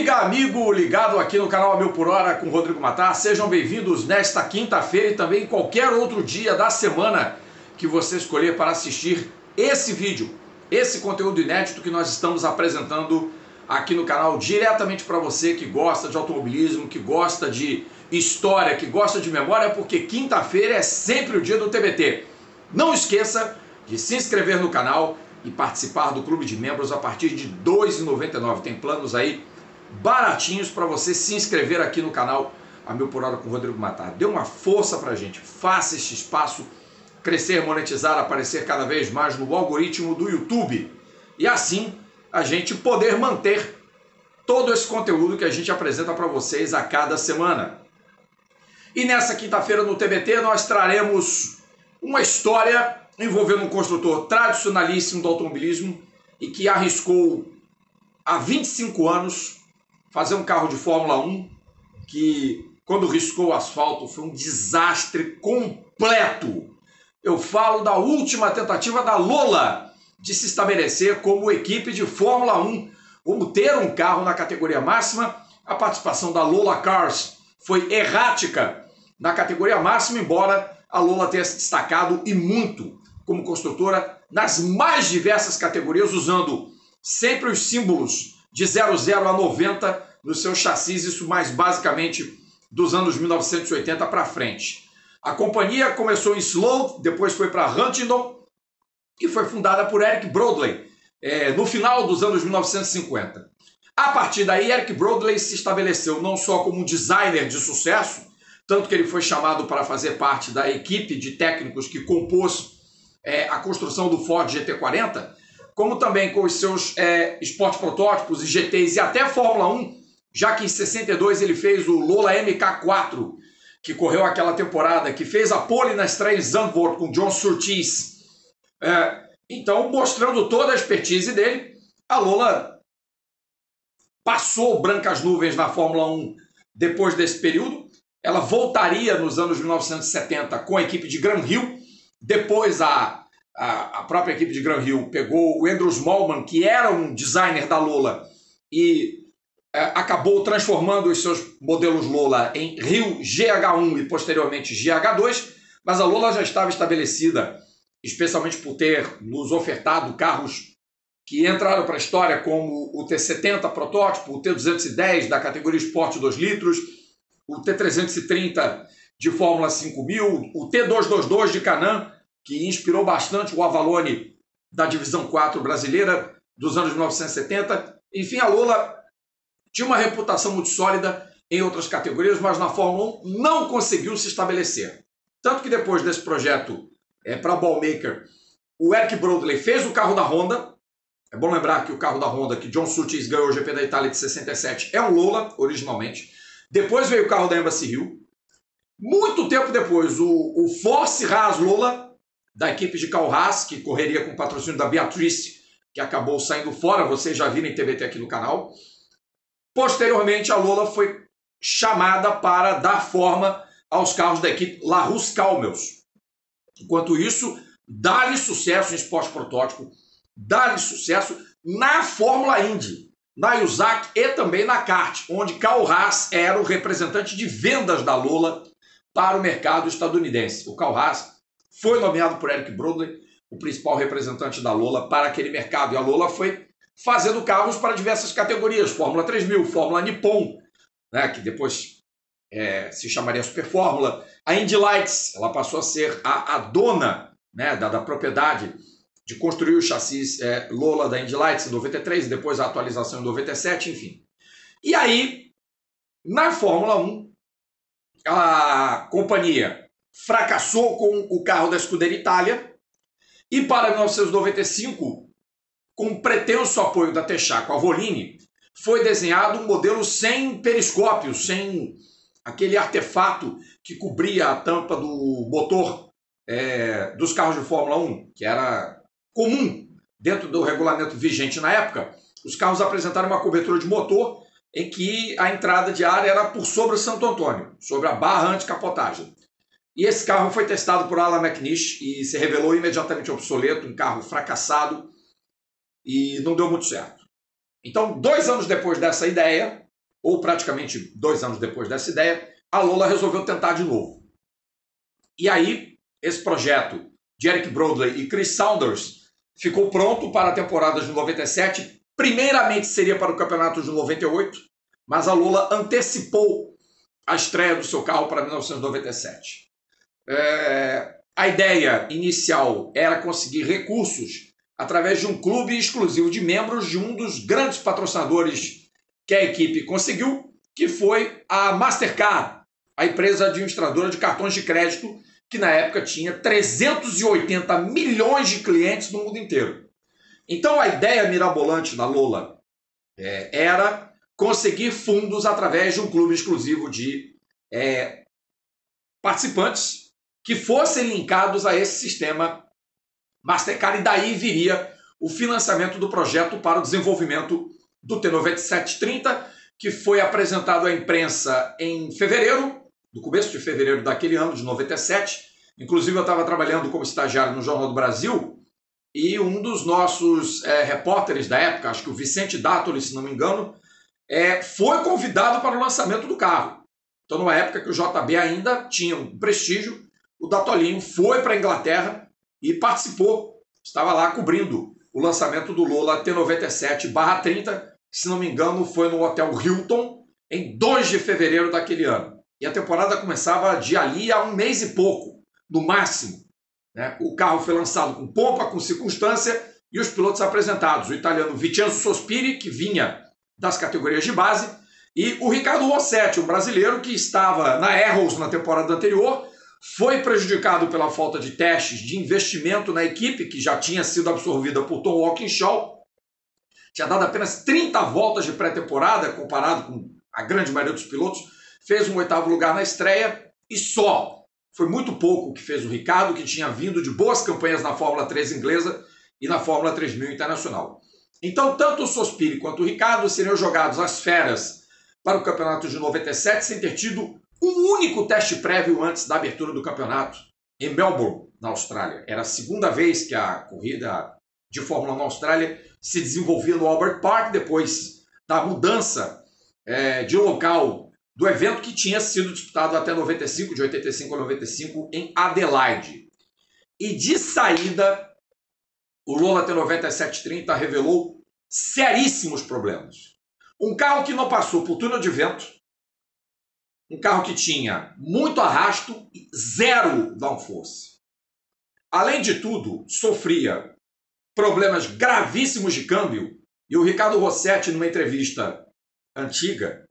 Amiga, amigo ligado aqui no canal Mil Por Hora com Rodrigo Matar, sejam bem-vindos nesta quinta-feira e também qualquer outro dia da semana que você escolher para assistir esse vídeo, esse conteúdo inédito que nós estamos apresentando aqui no canal diretamente para você que gosta de automobilismo, que gosta de história, que gosta de memória, porque quinta-feira é sempre o dia do TBT. Não esqueça de se inscrever no canal e participar do clube de membros a partir de R$ 2,99. Tem planos aí baratinhos para você se inscrever aqui no canal A Mil Por Hora com Rodrigo Matar. Dê uma força para a gente, faça este espaço crescer, monetizar, aparecer cada vez mais no algoritmo do YouTube. E assim a gente poder manter todo esse conteúdo que a gente apresenta para vocês a cada semana. E nessa quinta-feira no TBT nós traremos uma história envolvendo um construtor tradicionalíssimo do automobilismo e que arriscou há 25 anos fazer um carro de Fórmula 1 que, quando riscou o asfalto, foi um desastre completo. Eu falo da última tentativa da Lola de se estabelecer como equipe de Fórmula 1, como ter um carro na categoria máxima. A participação da Lola Cars foi errática na categoria máxima, embora a Lola tenha se destacado e muito como construtora nas mais diversas categorias, usando sempre os símbolos de 00 a 90 nos seus chassis, isso mais basicamente dos anos 1980 para frente. A companhia começou em Slough, depois foi para Huntingdon e foi fundada por Eric Broadley é, no final dos anos 1950. A partir daí, Eric Broadley se estabeleceu não só como um designer de sucesso, tanto que ele foi chamado para fazer parte da equipe de técnicos que compôs é, a construção do Ford GT40, como também com os seus é, esporte protótipos e GTs e até Fórmula 1, já que em 62 ele fez o Lola MK4, que correu aquela temporada, que fez a pole na estreia em Zandvoort com John Surtees. É, então, mostrando toda a expertise dele, a Lola passou brancas nuvens na Fórmula 1 depois desse período. Ela voltaria nos anos 1970 com a equipe de Gran Hill. Depois a, a, a própria equipe de Gran Hill pegou o Andrew Smallman, que era um designer da Lola, e é, acabou transformando os seus modelos Lola em Rio GH1 e posteriormente GH2, mas a Lola já estava estabelecida, especialmente por ter nos ofertado carros que entraram para a história como o T70 protótipo, o T210 da categoria Esporte 2 litros, o T330 de Fórmula 5000, o T222 de Canam, que inspirou bastante o Avalone da divisão 4 brasileira dos anos 1970. Enfim, a Lola tinha uma reputação muito sólida em outras categorias, mas na Fórmula 1 não conseguiu se estabelecer. Tanto que depois desse projeto é, para Ballmaker, o Eric Broadley fez o carro da Honda. É bom lembrar que o carro da Honda, que John Surtees ganhou o GP da Itália de 67, é um Lola, originalmente. Depois veio o carro da Embassy Hill. Muito tempo depois, o, o Force Haas Lola, da equipe de Carl Haas, que correria com o patrocínio da Beatrice, que acabou saindo fora, vocês já viram em TBT aqui no canal. Posteriormente, a Lola foi chamada para dar forma aos carros da equipe Larus Calmeus. Enquanto isso, dá-lhe sucesso em esporte protótipo, dá-lhe sucesso na Fórmula Indy, na USAC e também na kart, onde Carl Haas era o representante de vendas da Lola para o mercado estadunidense. O Carl Haas foi nomeado por Eric Broadley, o principal representante da Lola para aquele mercado, e a Lola foi fazendo carros para diversas categorias, Fórmula 3000, Fórmula Nippon, né, que depois é, se chamaria Super Fórmula, a Indy Lights, ela passou a ser a, a dona né, da, da, propriedade de construir o chassis é, Lola da Indy Lights em 93, depois a atualização em 97, enfim. E aí, na Fórmula 1, a companhia fracassou com o carro da Scuderia Itália e para 1995 com pretenso apoio da Texaco Avolini, foi desenhado um modelo sem periscópio, sem aquele artefato que cobria a tampa do motor é, dos carros de Fórmula 1, que era comum dentro do regulamento vigente na época. Os carros apresentaram uma cobertura de motor em que a entrada de ar era por sobre o Santo Antônio, sobre a barra anticapotagem. E esse carro foi testado por Alan McNish e se revelou imediatamente obsoleto, um carro fracassado, e não deu muito certo. Então, dois anos depois dessa ideia, ou praticamente dois anos depois dessa ideia, a Lola resolveu tentar de novo. E aí, esse projeto de Eric Broadley e Chris Saunders ficou pronto para a temporada de 97. Primeiramente seria para o campeonato de 98, mas a Lola antecipou a estreia do seu carro para 1997. É, a ideia inicial era conseguir recursos através de um clube exclusivo de membros de um dos grandes patrocinadores que a equipe conseguiu, que foi a Mastercard, a empresa administradora de cartões de crédito, que na época tinha 380 milhões de clientes no mundo inteiro. Então a ideia mirabolante da Lola é, era conseguir fundos através de um clube exclusivo de é, participantes que fossem linkados a esse sistema Mastercard, e daí viria o financiamento do projeto para o desenvolvimento do T9730, que foi apresentado à imprensa em fevereiro, no começo de fevereiro daquele ano, de 97. Inclusive, eu estava trabalhando como estagiário no Jornal do Brasil e um dos nossos é, repórteres da época, acho que o Vicente Dátoli, se não me engano, é, foi convidado para o lançamento do carro. Então, numa época que o JB ainda tinha um prestígio, o Datolinho foi para a Inglaterra e participou, estava lá cobrindo o lançamento do Lola T97-30, se não me engano, foi no Hotel Hilton, em 2 de fevereiro daquele ano. E a temporada começava de ali a um mês e pouco, no máximo. Né? O carro foi lançado com pompa, com circunstância, e os pilotos apresentados, o italiano Vincenzo Sospiri, que vinha das categorias de base, e o Ricardo Rossetti, um brasileiro que estava na Arrows na temporada anterior foi prejudicado pela falta de testes de investimento na equipe, que já tinha sido absorvida por Tom Walkinshaw. Tinha dado apenas 30 voltas de pré-temporada, comparado com a grande maioria dos pilotos. Fez um oitavo lugar na estreia e só. Foi muito pouco que fez o Ricardo, que tinha vindo de boas campanhas na Fórmula 3 inglesa e na Fórmula 3000 internacional. Então, tanto o Sospiri quanto o Ricardo seriam jogados às feras para o campeonato de 97 sem ter tido um único teste prévio antes da abertura do campeonato em Melbourne, na Austrália. Era a segunda vez que a corrida de Fórmula 1 na Austrália se desenvolvia no Albert Park, depois da mudança é, de local do evento que tinha sido disputado até 95, de 85 a 95, em Adelaide. E de saída, o Lola T9730 revelou seríssimos problemas. Um carro que não passou por túnel de vento, um carro que tinha muito arrasto e zero downforce. Além de tudo, sofria problemas gravíssimos de câmbio. E o Ricardo Rossetti, numa entrevista antiga,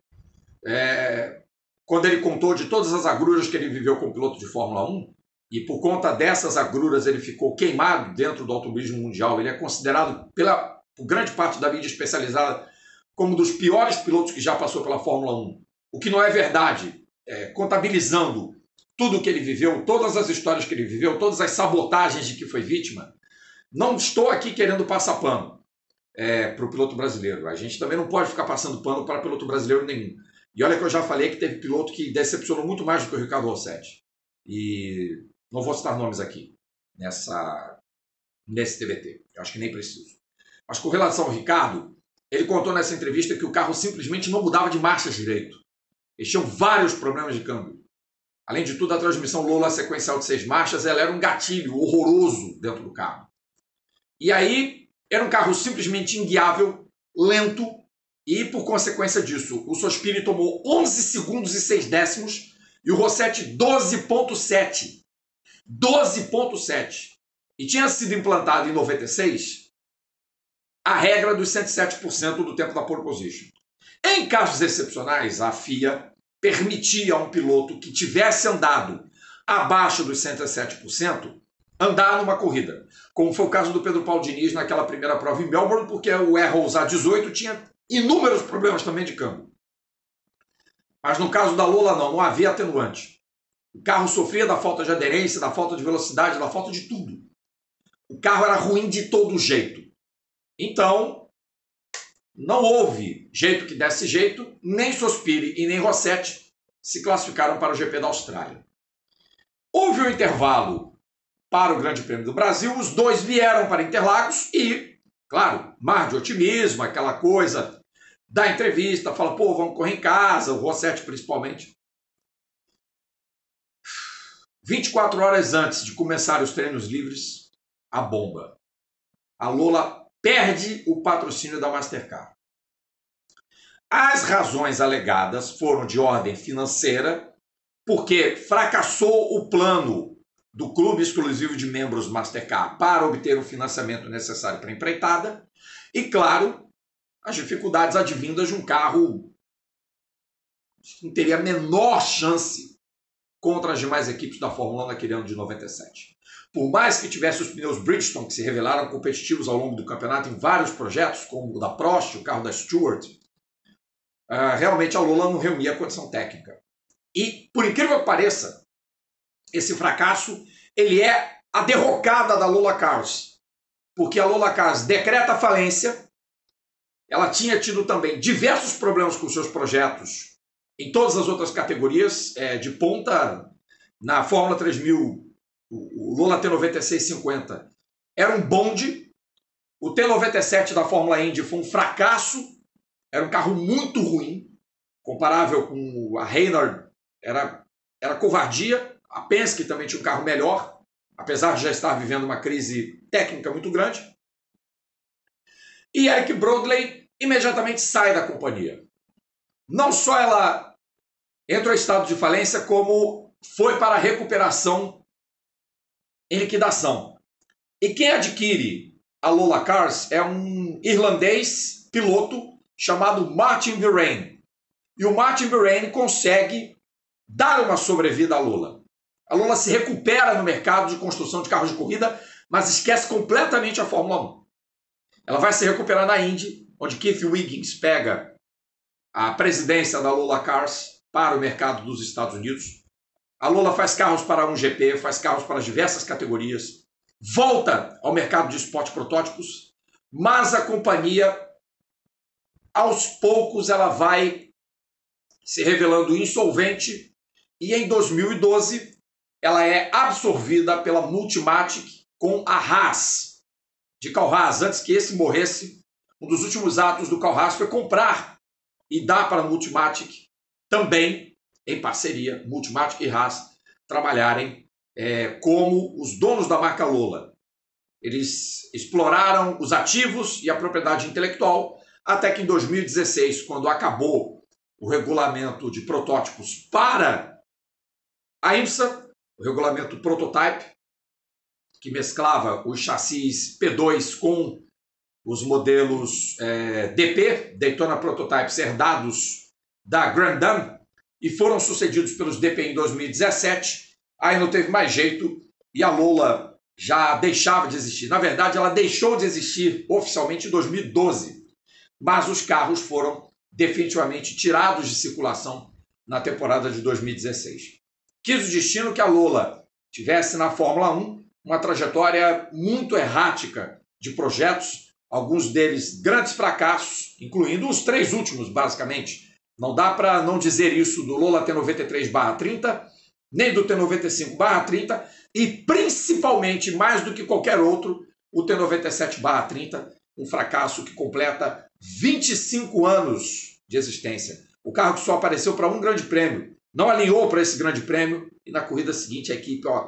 é, quando ele contou de todas as agruras que ele viveu como piloto de Fórmula 1, e por conta dessas agruras ele ficou queimado dentro do automobilismo mundial, ele é considerado pela por grande parte da mídia especializada como um dos piores pilotos que já passou pela Fórmula 1 o que não é verdade, é, contabilizando tudo o que ele viveu, todas as histórias que ele viveu, todas as sabotagens de que foi vítima, não estou aqui querendo passar pano é, para o piloto brasileiro. A gente também não pode ficar passando pano para piloto brasileiro nenhum. E olha que eu já falei que teve piloto que decepcionou muito mais do que o Ricardo Rossetti. E não vou citar nomes aqui nessa nesse TBT. Eu acho que nem preciso. Mas com relação ao Ricardo, ele contou nessa entrevista que o carro simplesmente não mudava de marcha direito. Eles tinham vários problemas de câmbio. Além de tudo, a transmissão Lola sequencial de seis marchas ela era um gatilho horroroso dentro do carro. E aí, era um carro simplesmente inguiável, lento, e por consequência disso, o Sospiri tomou 11 segundos e 6 décimos e o Rossetti 12.7. 12.7. E tinha sido implantado em 96 a regra dos 107% do tempo da pole position. Em casos excepcionais, a FIA permitia a um piloto que tivesse andado abaixo dos 107% andar numa corrida, como foi o caso do Pedro Paulo Diniz naquela primeira prova em Melbourne, porque o Arrows A18 tinha inúmeros problemas também de câmbio. Mas no caso da Lola não, não havia atenuante. O carro sofria da falta de aderência, da falta de velocidade, da falta de tudo. O carro era ruim de todo jeito. Então, não houve jeito que desse jeito, nem Sospiri e nem Rossetti se classificaram para o GP da Austrália. Houve um intervalo para o Grande Prêmio do Brasil, os dois vieram para Interlagos e, claro, mar de otimismo, aquela coisa dá entrevista, fala, pô, vamos correr em casa, o Rossetti principalmente. 24 horas antes de começar os treinos livres, a bomba. A Lola perde o patrocínio da Mastercard. As razões alegadas foram de ordem financeira, porque fracassou o plano do Clube Exclusivo de Membros Mastercard para obter o financiamento necessário para a empreitada, e, claro, as dificuldades advindas de um carro que teria a menor chance contra as demais equipes da Fórmula 1 naquele ano de 97. Por mais que tivesse os pneus Bridgestone, que se revelaram competitivos ao longo do campeonato em vários projetos, como o da Prost, o carro da Stewart, uh, realmente a Lola não reunia a condição técnica. E, por incrível que pareça, esse fracasso ele é a derrocada da Lola Cars. Porque a Lola Cars decreta falência, ela tinha tido também diversos problemas com seus projetos em todas as outras categorias, é, de ponta na Fórmula 3000, o, Lola T9650 era um bonde, o T97 da Fórmula Indy foi um fracasso, era um carro muito ruim, comparável com a Reynard, era, era covardia. A Penske também tinha um carro melhor, apesar de já estar vivendo uma crise técnica muito grande. E Eric Broadley imediatamente sai da companhia. Não só ela entrou em estado de falência, como foi para a recuperação em liquidação. E quem adquire a Lola Cars é um irlandês piloto chamado Martin Birrain. E o Martin Birrain consegue dar uma sobrevida à Lula. A Lula se recupera no mercado de construção de carros de corrida, mas esquece completamente a Fórmula 1. Ela vai se recuperar na Indy, onde Keith Wiggins pega a presidência da Lola Cars para o mercado dos Estados Unidos. A Lola faz carros para um GP, faz carros para diversas categorias, volta ao mercado de esporte protótipos, mas a companhia aos poucos ela vai se revelando insolvente e em 2012 ela é absorvida pela Multimatic com a Haas, de Carl Haas. Antes que esse morresse, um dos últimos atos do Carl Haas foi comprar e dar para a Multimatic também, em parceria, Multimatic e Haas, trabalharem é, como os donos da marca Lola. Eles exploraram os ativos e a propriedade intelectual até que em 2016, quando acabou o regulamento de protótipos para a IMSA, o regulamento Prototype, que mesclava os chassis P2 com os modelos é, DP, Daytona Prototypes, herdados da Grand Dam, e foram sucedidos pelos DP em 2017. Aí não teve mais jeito e a Lola já deixava de existir. Na verdade, ela deixou de existir oficialmente em 2012 mas os carros foram definitivamente tirados de circulação na temporada de 2016. Quis o destino que a Lola tivesse na Fórmula 1 uma trajetória muito errática de projetos, alguns deles grandes fracassos, incluindo os três últimos, basicamente. Não dá para não dizer isso do Lola T93/30, nem do T95/30 e principalmente, mais do que qualquer outro, o T97/30, um fracasso que completa 25 anos de existência. O carro que só apareceu para um grande prêmio, não alinhou para esse grande prêmio e na corrida seguinte a equipe ó,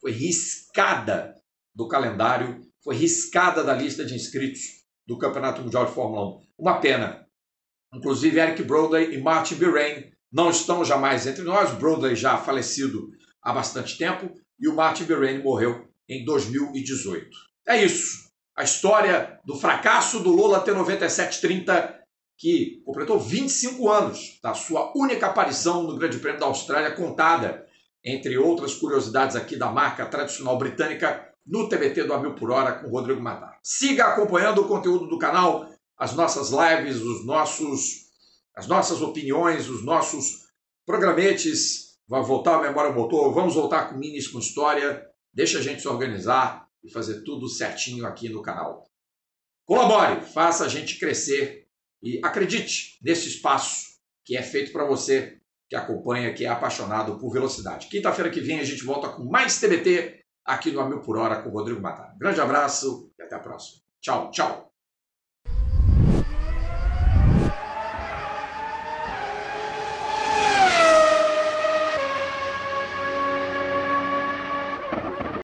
foi riscada do calendário, foi riscada da lista de inscritos do Campeonato Mundial de Fórmula 1. Uma pena. Inclusive Eric Broadley e Martin Birrain não estão jamais entre nós. Broadley já falecido há bastante tempo e o Martin Birrain morreu em 2018. É isso a história do fracasso do Lola T9730, que completou 25 anos da sua única aparição no Grande Prêmio da Austrália, contada, entre outras curiosidades aqui da marca tradicional britânica, no TBT do A Mil por Hora com Rodrigo Matar. Siga acompanhando o conteúdo do canal, as nossas lives, os nossos, as nossas opiniões, os nossos programetes. Vai voltar a memória motor, vamos voltar com minis com história. Deixa a gente se organizar e fazer tudo certinho aqui no canal. Colabore, faça a gente crescer e acredite nesse espaço que é feito para você que acompanha, que é apaixonado por velocidade. Quinta-feira que vem a gente volta com mais TBT aqui no A Mil por Hora com o Rodrigo Matar. Grande abraço e até a próxima. Tchau, tchau.